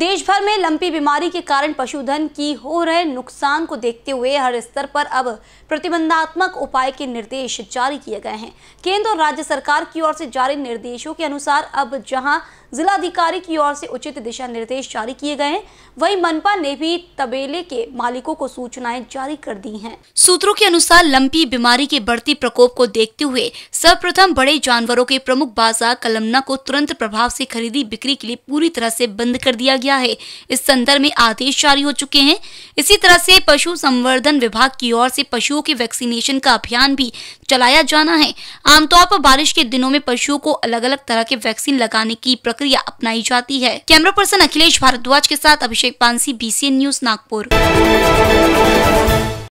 देश भर में लंपी बीमारी के कारण पशुधन की हो रहे नुकसान को देखते हुए हर स्तर पर अब प्रतिबंधात्मक उपाय के निर्देश जारी किए गए हैं केंद्र और राज्य सरकार की ओर से जारी निर्देशों के अनुसार अब जहाँ जिलाधिकारी की ओर से उचित दिशा निर्देश जारी किए गए हैं, वहीं मनपा ने भी तबेले के मालिकों को सूचनाएँ जारी कर दी हैं। सूत्रों के अनुसार लंपी बीमारी के बढ़ती प्रकोप को देखते हुए सर्वप्रथम बड़े जानवरों के प्रमुख बाज़ार कलमना को तुरंत प्रभाव से खरीदी बिक्री के लिए पूरी तरह से बंद कर दिया गया है। इस संदर्भ में आदेश जारी हो चुके हैं। इसी तरह से पशु संवर्धन विभाग की ओर से पशुओं के वैक्सीनेशन का अभियान भी चलाया जाना है। आमतौर पर बारिश के दिनों में पशुओं को अलग अलग तरह के वैक्सीन लगाने की प्रक्रिया अपनाई जाती है। कैमरा पर्सन अखिलेश भारद्वाज के साथ अभिषेक पानसी बीसीएन न्यूज़ नागपुर।